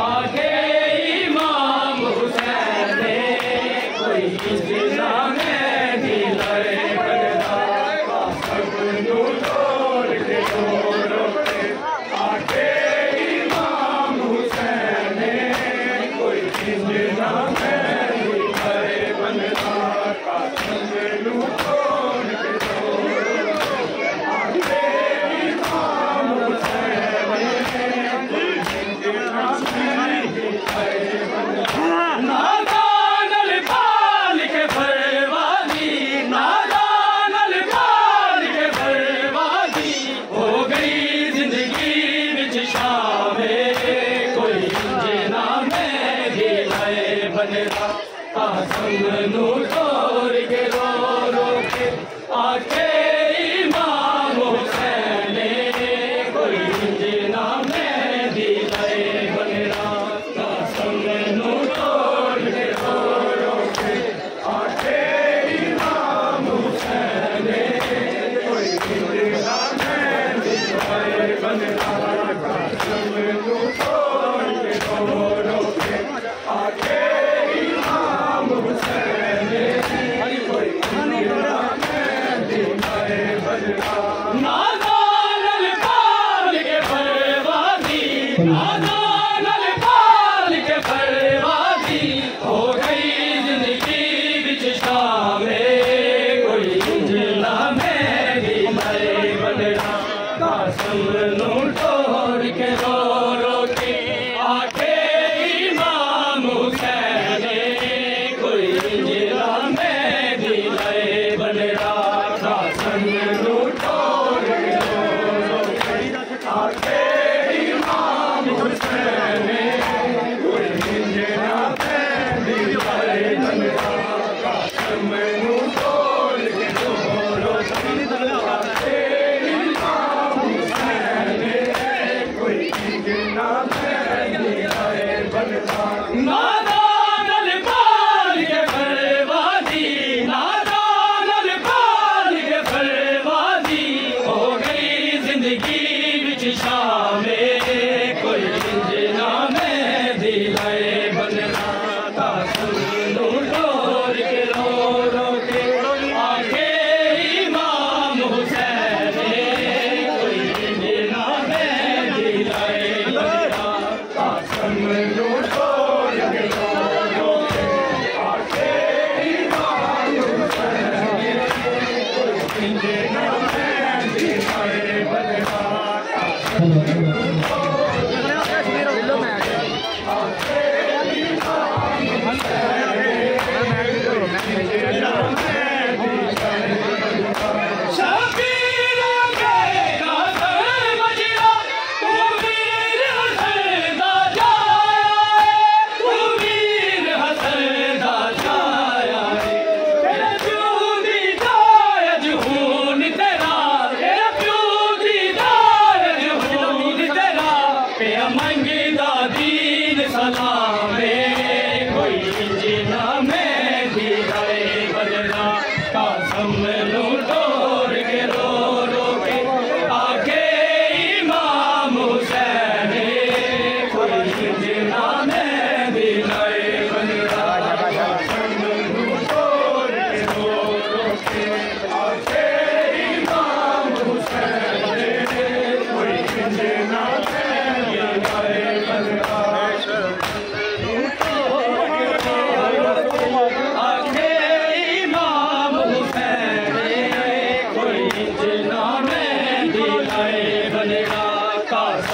आगे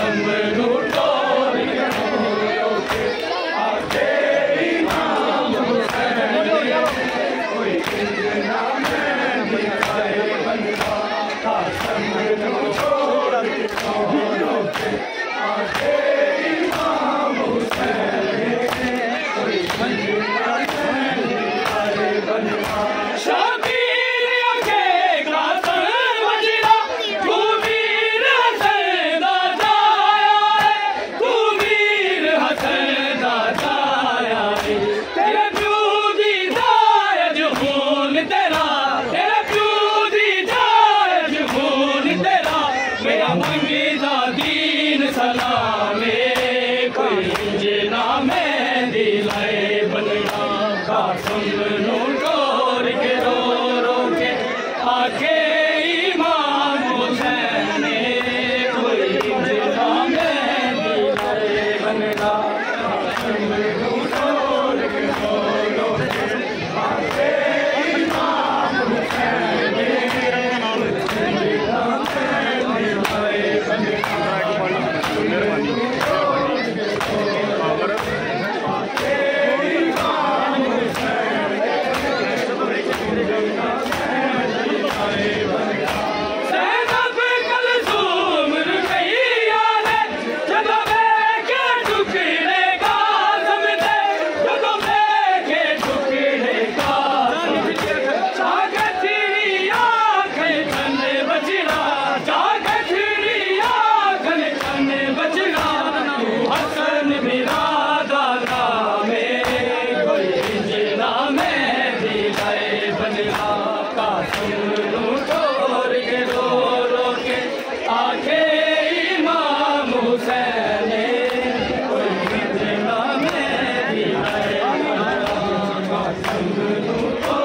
Hallelujah. Gracias. Hallelujah.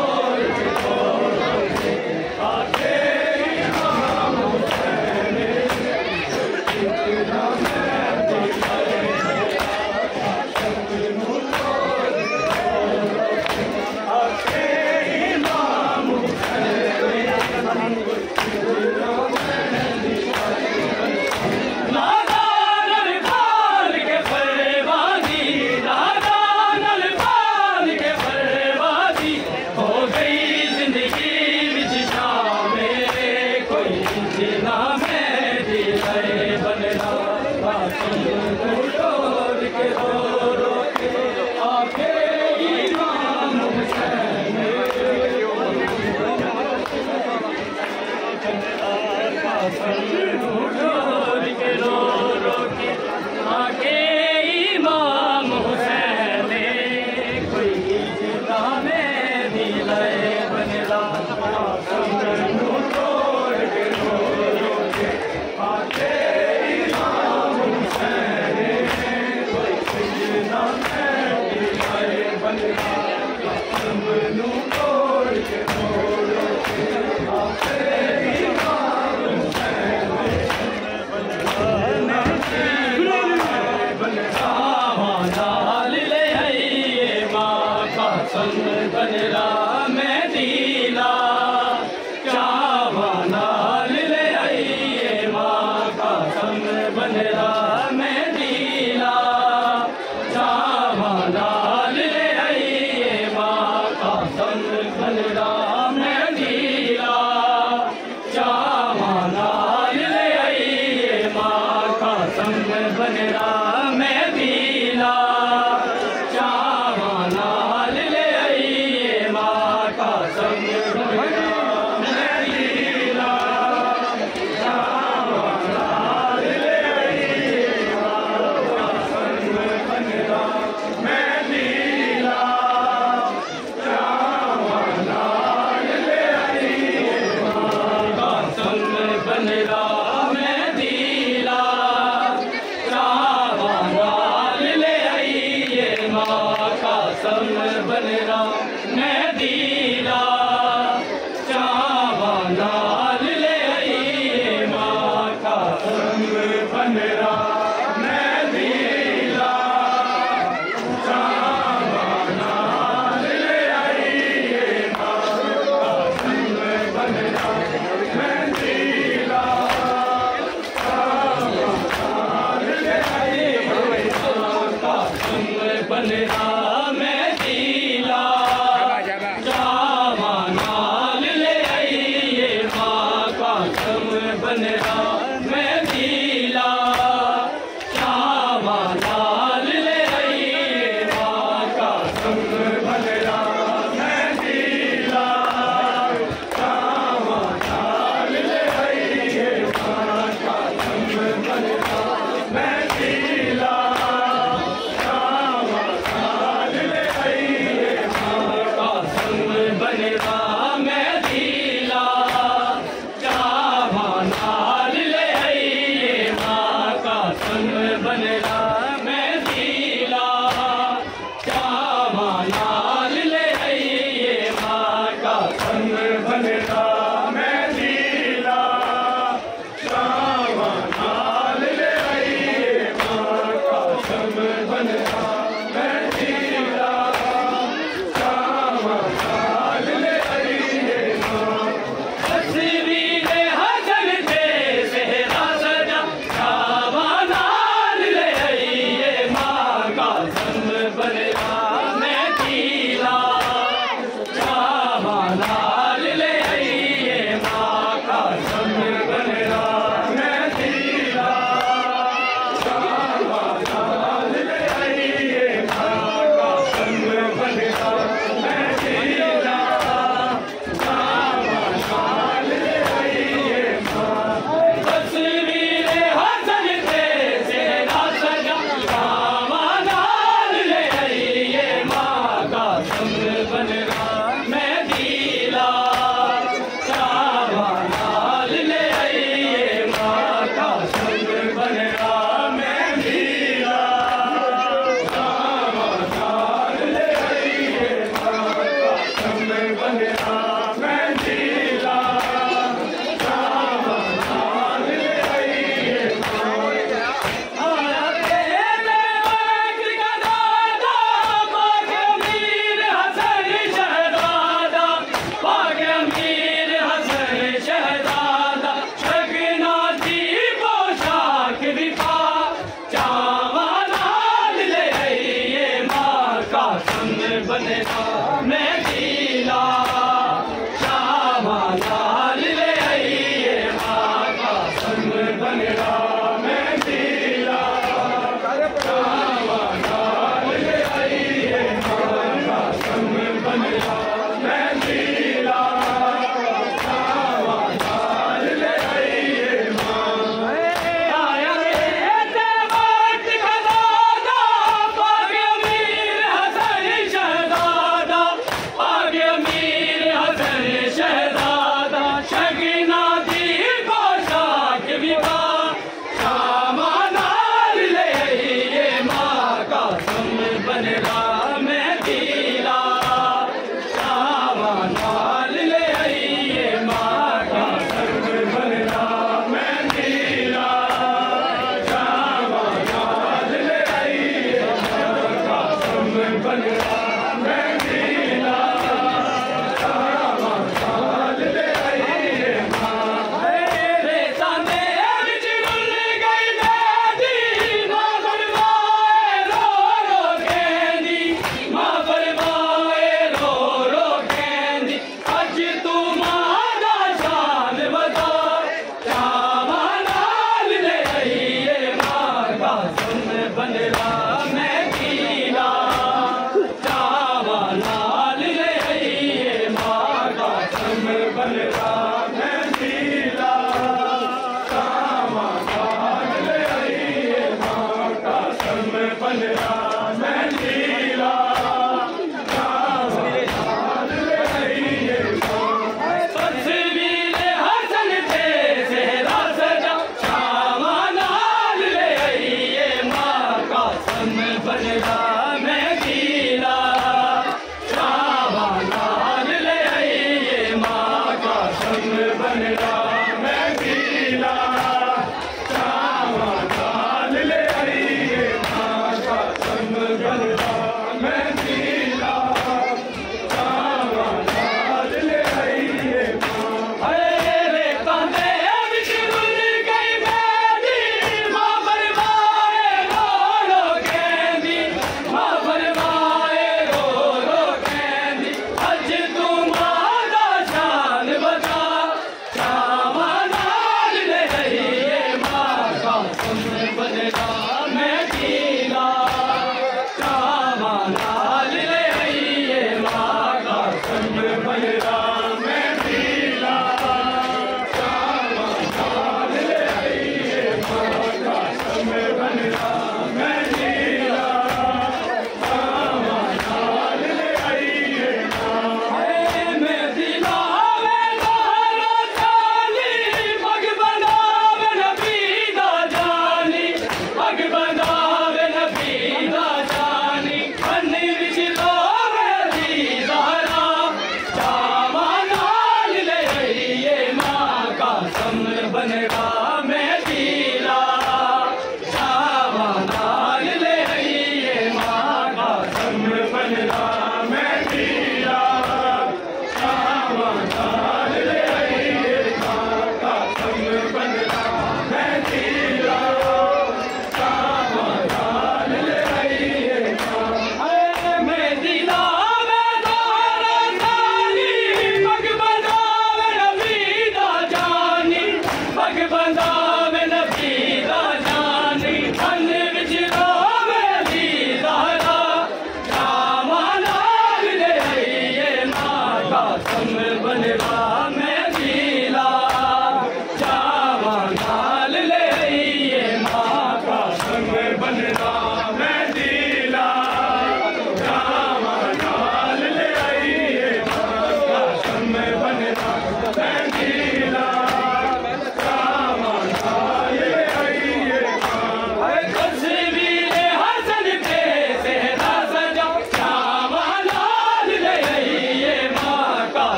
सफल बनेगा